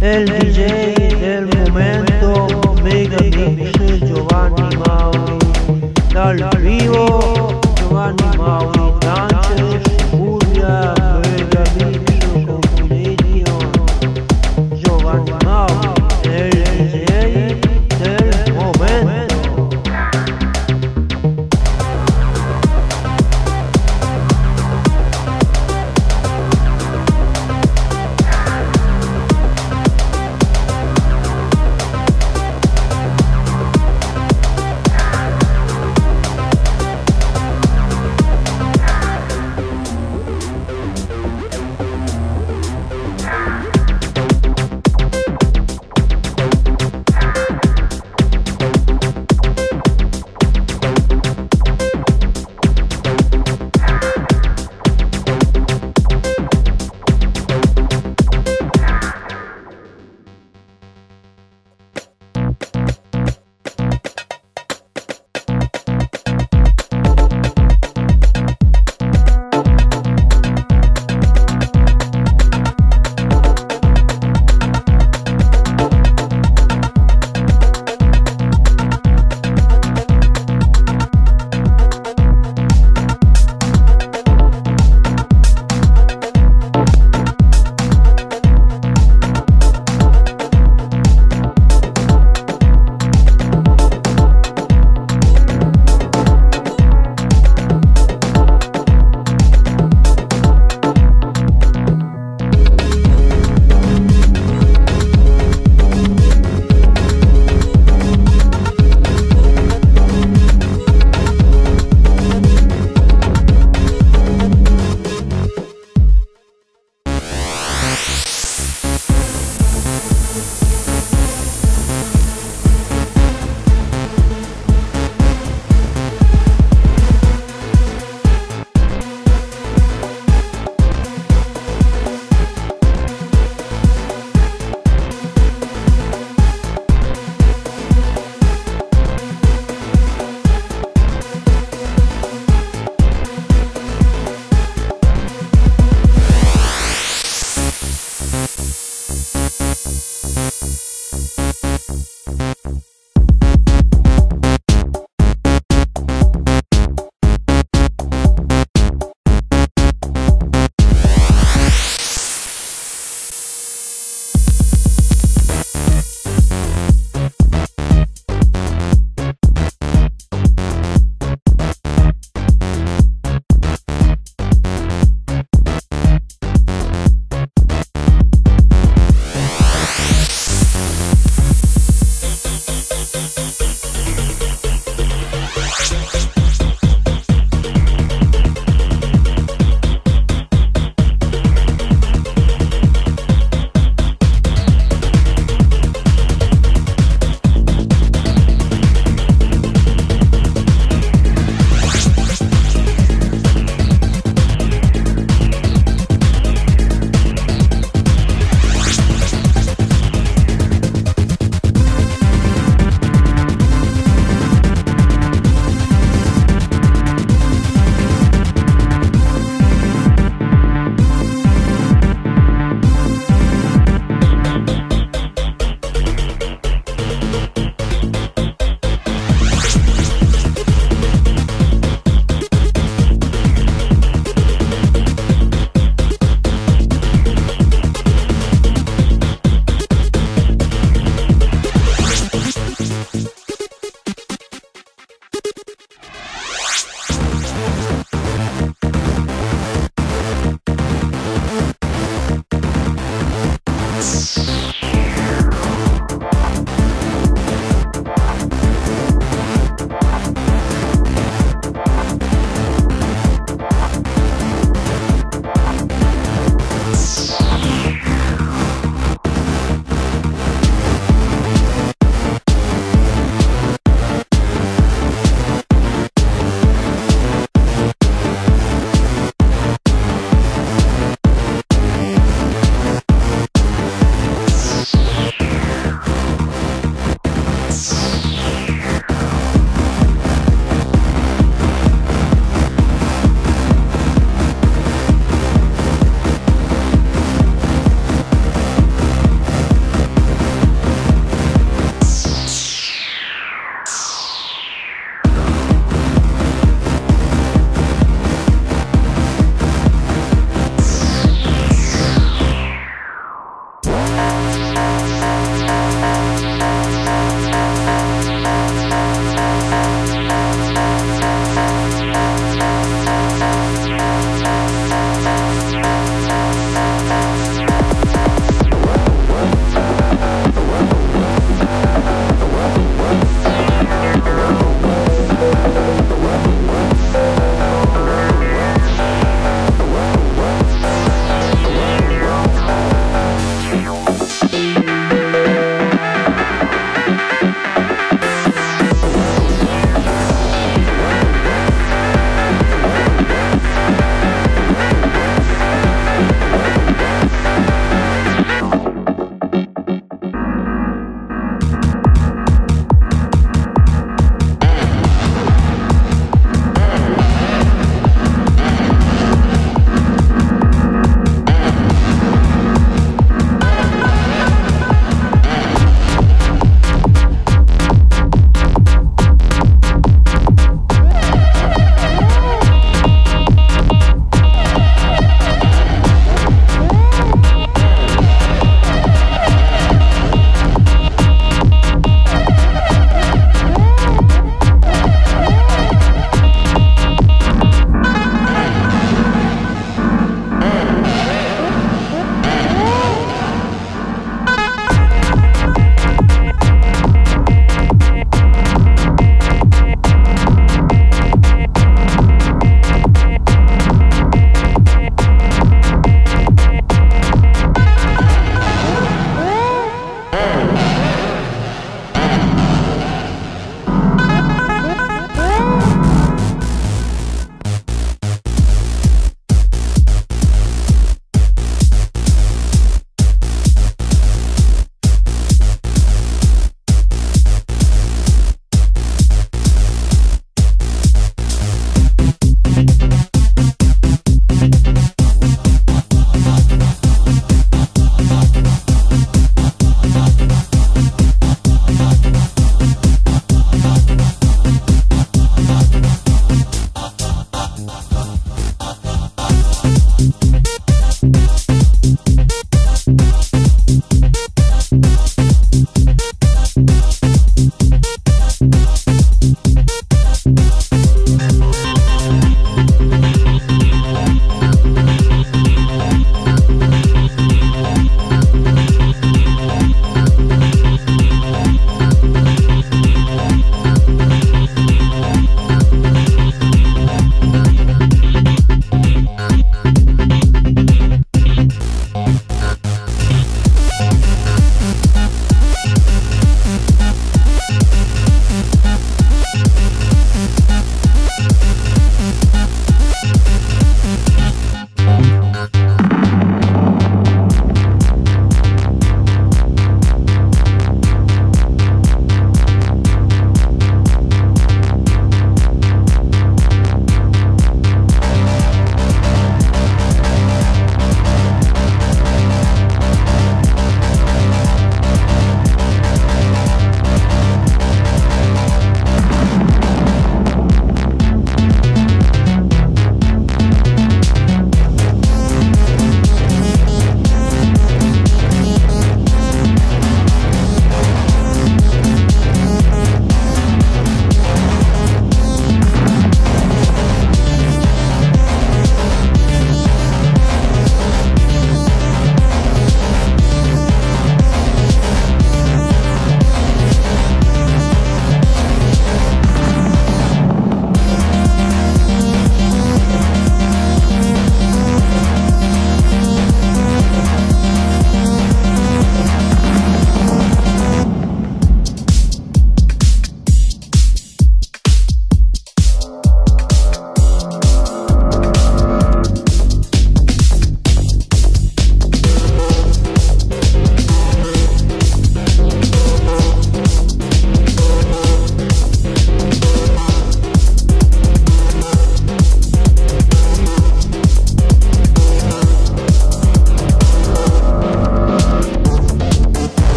El DJ del momento, Mega Giovanni Mauri. Dal vivo, Giovanni Mauri,